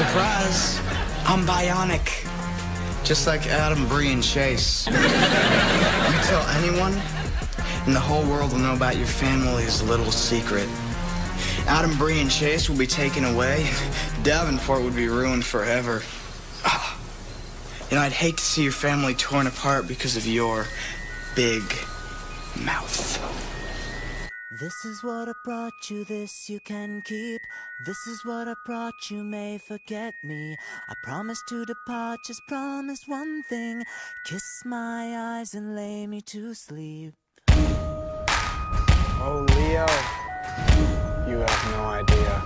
Surprise! I'm bionic. Just like Adam, Bree, and Chase. you tell anyone, and the whole world will know about your family's little secret. Adam, Bree, and Chase will be taken away. Davenport would be ruined forever. Ah. You know, I'd hate to see your family torn apart because of your big mouth. This is what I brought you, this you can keep. This is what I brought you, may forget me. I promise to depart, just promise one thing. Kiss my eyes and lay me to sleep. Oh, Leo, you have no idea.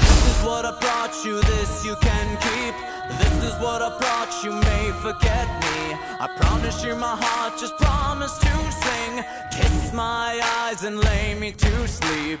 This is what I brought you, this you can keep. This is what I brought you, may forget me. I promise you my heart, just promise to sing. Kiss my eyes and lay me to sleep.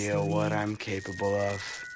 idea what I'm capable of.